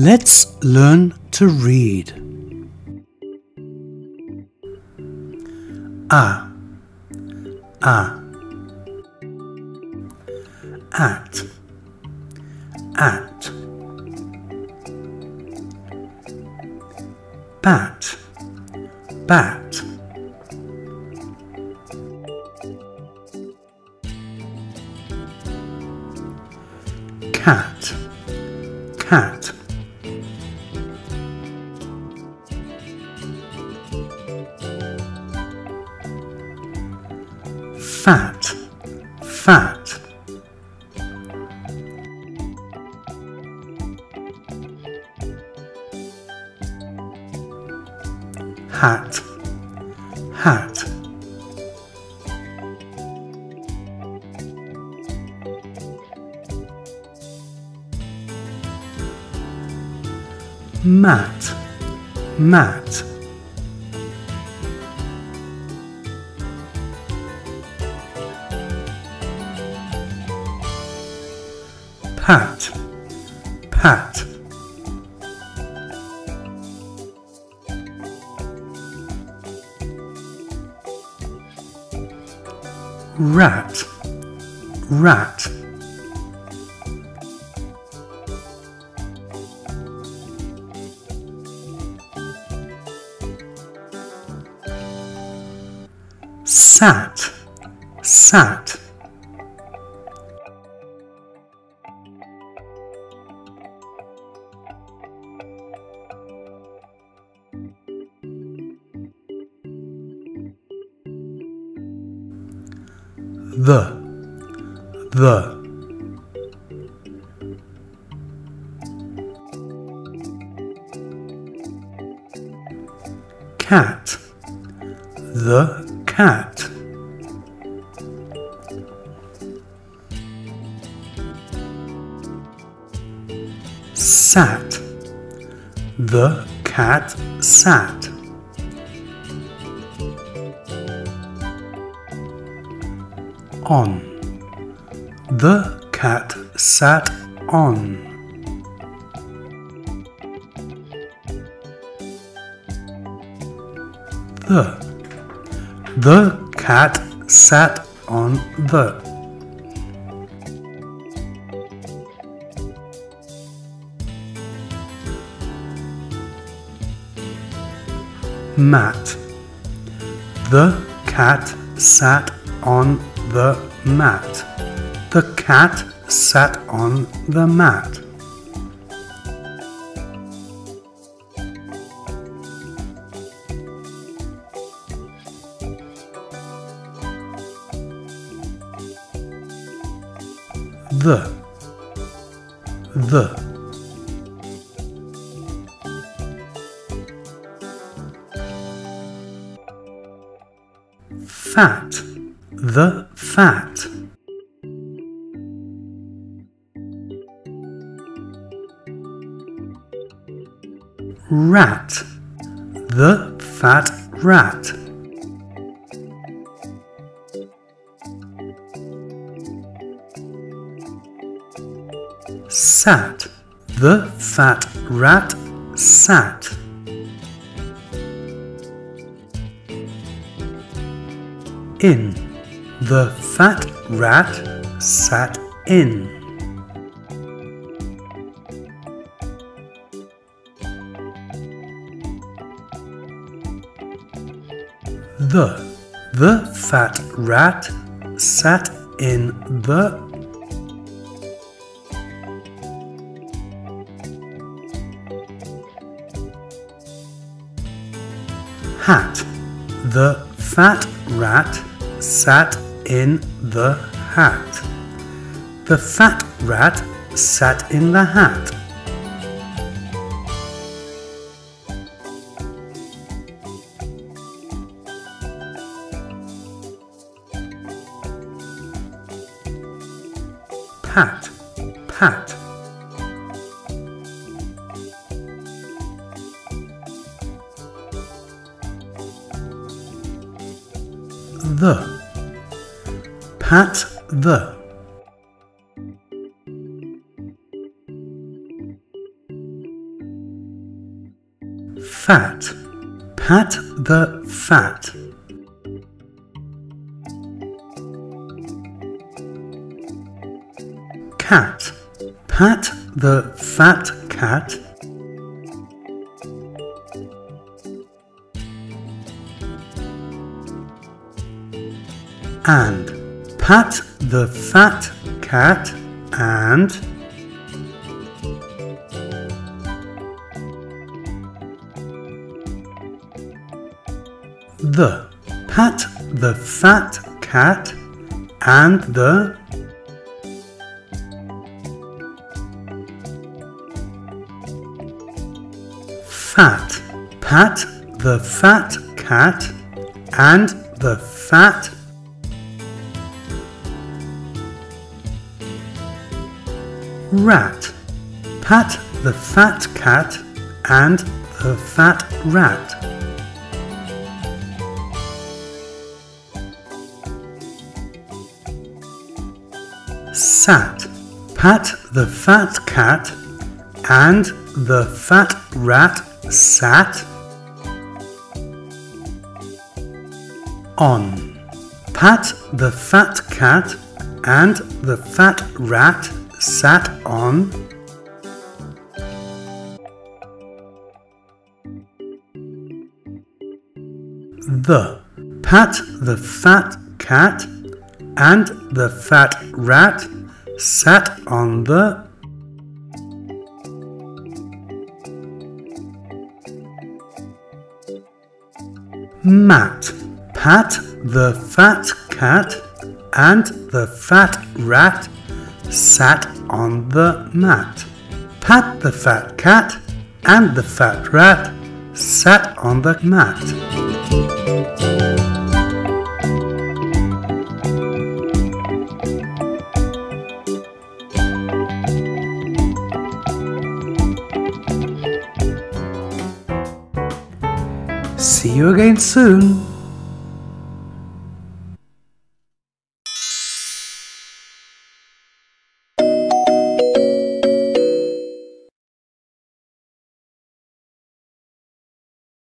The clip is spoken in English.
Let's learn to read. A, a, at, at, bat, bat. Cat, cat. Hat, hat. Mat, mat. Pat, pat. Rat, rat. Sat, sat. The, the. Cat, the cat. Sat, the cat sat. On, the cat sat on. The, the cat sat on the. Mat. The cat sat on the mat. The cat sat on the mat. The. The. Fat. The fat. Rat. The fat rat. Sat. The fat rat sat. In. The fat rat sat in. The. The fat rat sat in the. Hat. The fat rat sat in the hat. The fat rat sat in the hat. Pat, pat. The. Pat the. fat. Pat the fat. Cat. Pat the fat cat. And pat the fat cat and the pat the fat cat and the fat pat the fat cat and the fat rat. Pat the fat cat and the fat rat. Sat. Pat the fat cat and the fat rat sat on. Pat the fat cat and the fat rat sat on. The. Pat the fat cat and the fat rat sat on the. Mat. Pat the fat cat and the fat rat sat on the mat. Pat the fat cat and the fat rat sat on the mat. See you again soon.